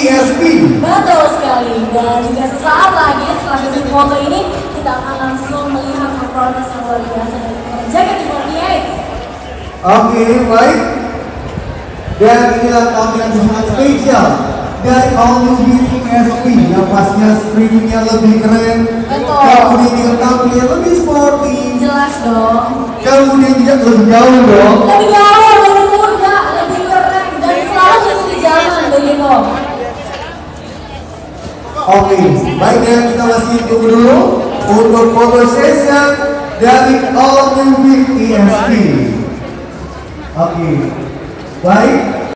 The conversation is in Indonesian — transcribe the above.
ESP. Betul sekali. Dan juga sesaat lagi setelah sesi foto ini kita akan langsung melihat performance yang luar biasa dari Jacket 48. Oke, baik. Dan inilah tampilan sangat spesial dari All New Beauty ESP yang pastinya streamingnya lebih keren. Betul. Kemudian juga tampilnya lebih sporty. Jelas dong. Kemudian juga lebih jauh dong. Lebih jauh, Oke, baik dan kita masih tunggu dulu untuk foto session dari All Beauty ESP. Oke, baik.